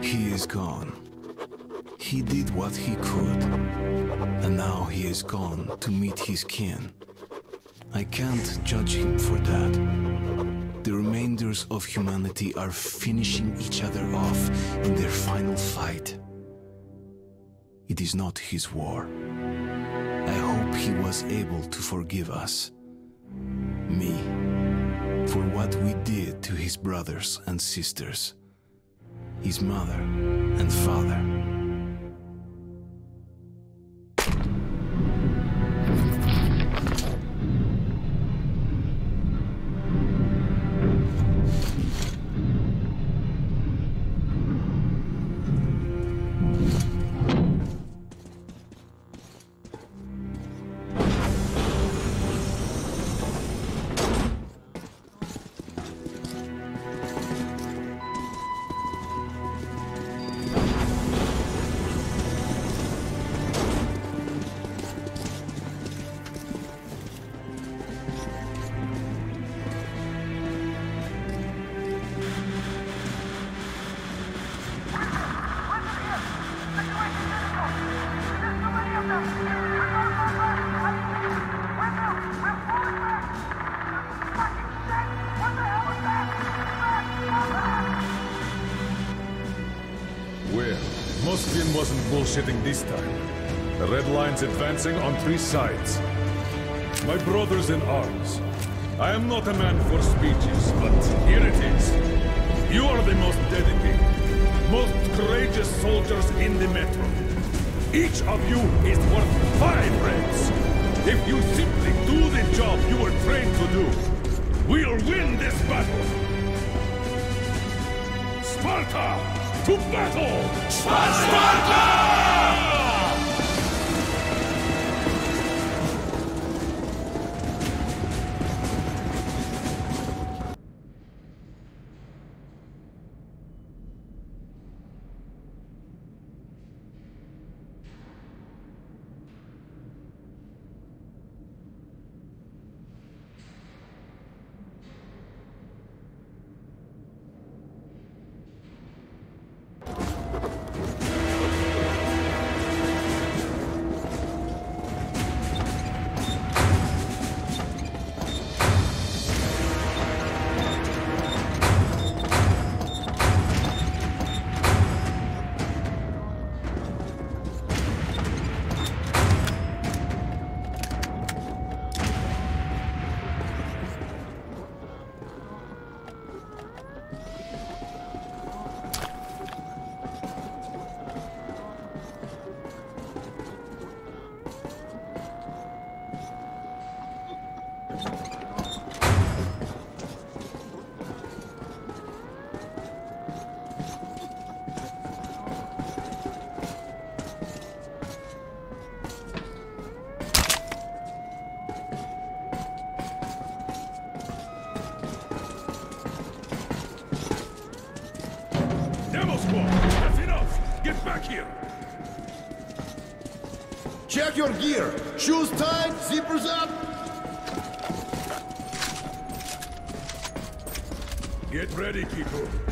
He is gone. He did what he could, and now he is gone to meet his kin. I can't judge him for that. The remainders of humanity are finishing each other off in their final fight. It is not his war. I hope he was able to forgive us. Me. For what we did to his brothers and sisters. His mother and father. Wasn't this time. The Red Line's advancing on three sides. My brothers in arms, I am not a man for speeches, but here it is. You are the most dedicated, most courageous soldiers in the Metro. Each of you is worth five reds. If you simply do the job you were trained to do, we'll win this battle. Sparta! To battle! Sparta! Demo Check your gear. Shoes tight, zippers up. Get ready, people.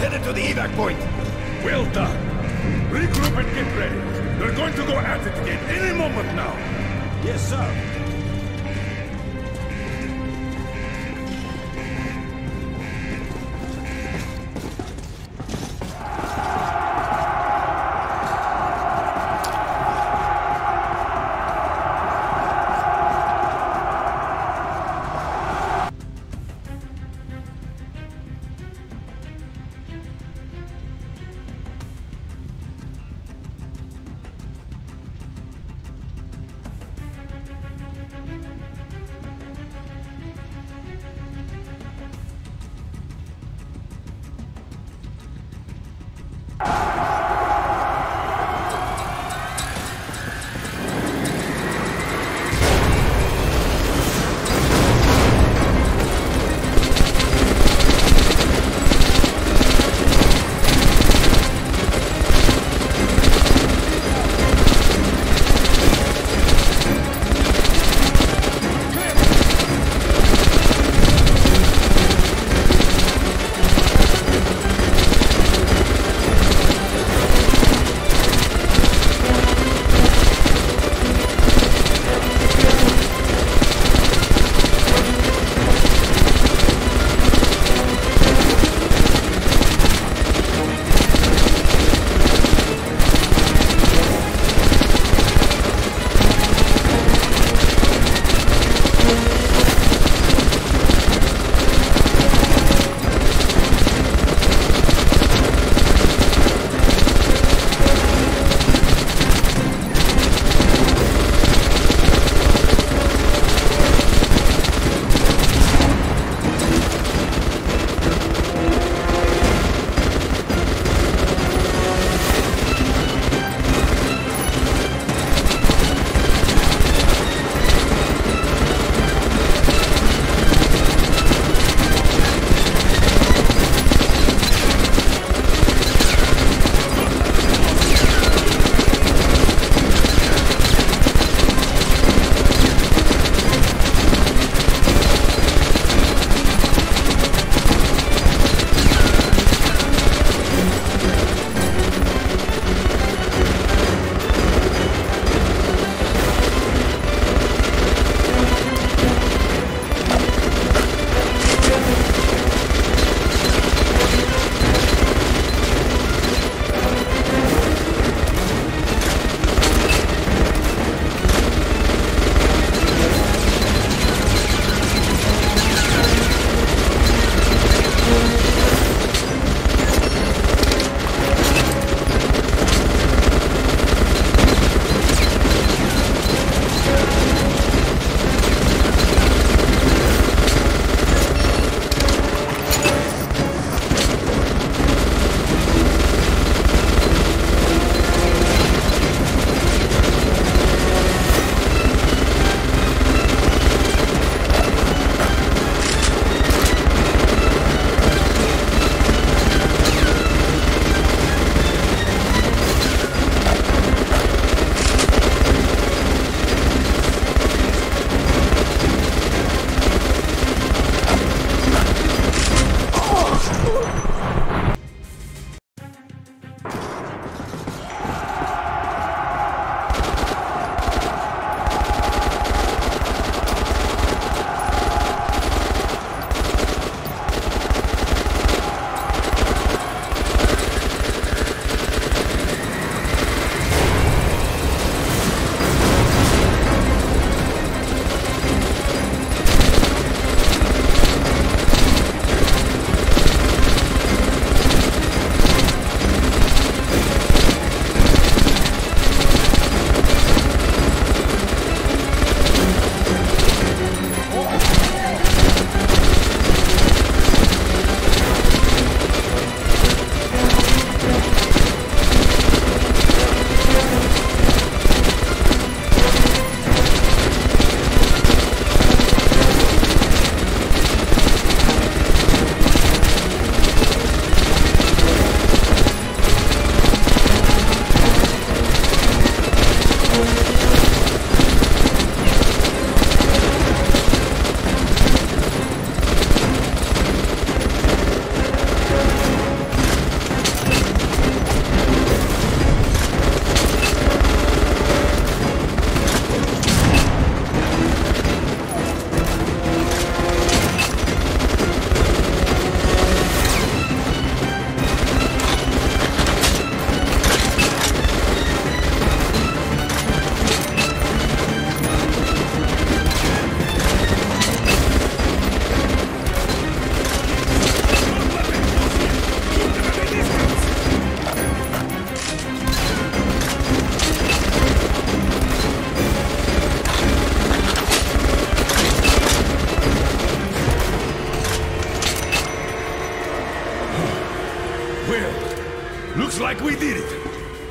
headed to the evac point. Well done. Regroup and get ready. They're going to go at it again any moment now. Yes, sir.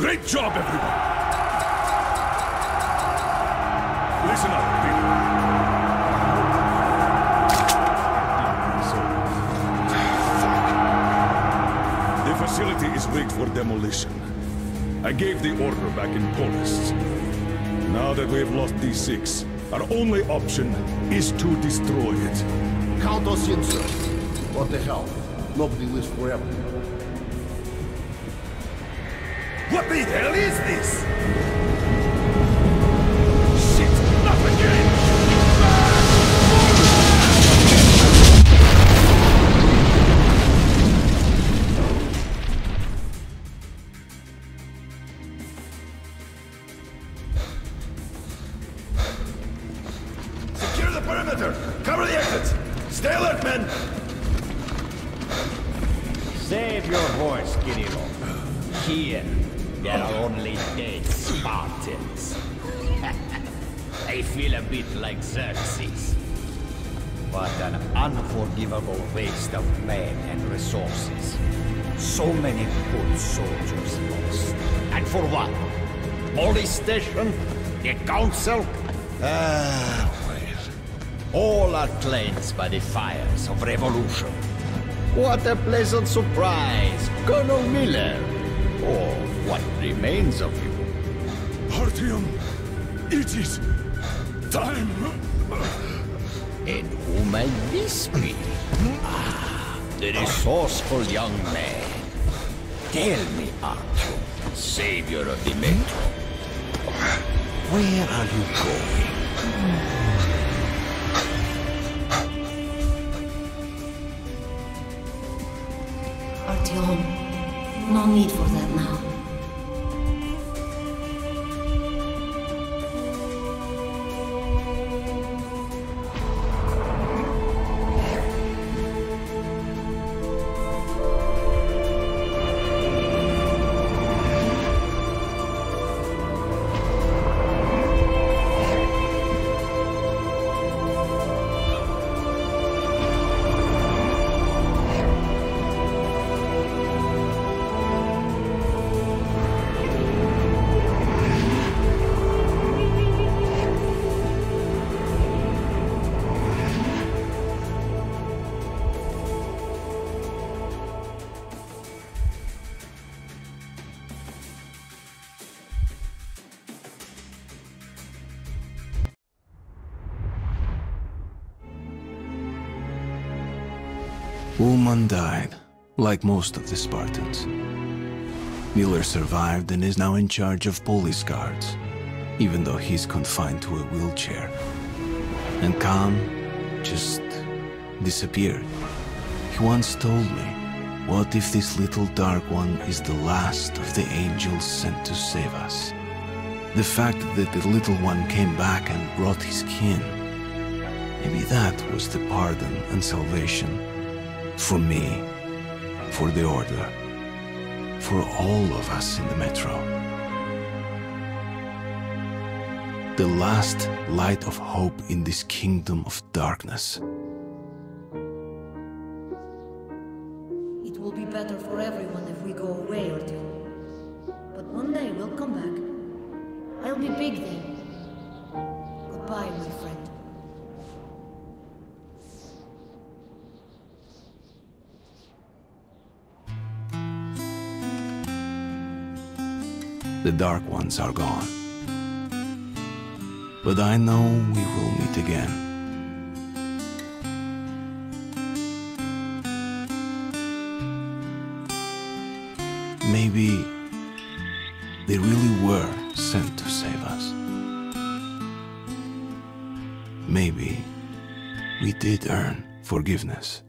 Great job, everyone. Listen up, people. The facility is rigged for demolition. I gave the order back in Polis. Now that we have lost D6, our only option is to destroy it. Count us in, sir. What the hell? Nobody lives forever. What the hell is this? Shit! Not again! Secure the perimeter! Cover the exits! Stay alert, men! Save your voice, Kirilo. Here, there are only dead Spartans. I feel a bit like Xerxes. What an unforgivable waste of men and resources. So many good soldiers lost. And for what? Polis station? The council? Ah, well. All are cleansed by the fires of revolution. What a pleasant surprise, Colonel Miller. What remains of you. Artyom, it is time. And who might this be? Ah, the resourceful young man. Tell me, Artyom, savior of the Metro. Where are you going? Artyom, no need for that now. Ulman died, like most of the Spartans. Miller survived and is now in charge of Polis guards, even though he's confined to a wheelchair. And Khan just disappeared. He once told me, what if this little dark one is the last of the angels sent to save us? The fact that the little one came back and brought his kin, maybe that was the pardon and salvation for me, for the Order, for all of us in the Metro. The last light of hope in this kingdom of darkness. Dark ones are gone. But I know we will meet again. Maybe they really were sent to save us. Maybe we did earn forgiveness.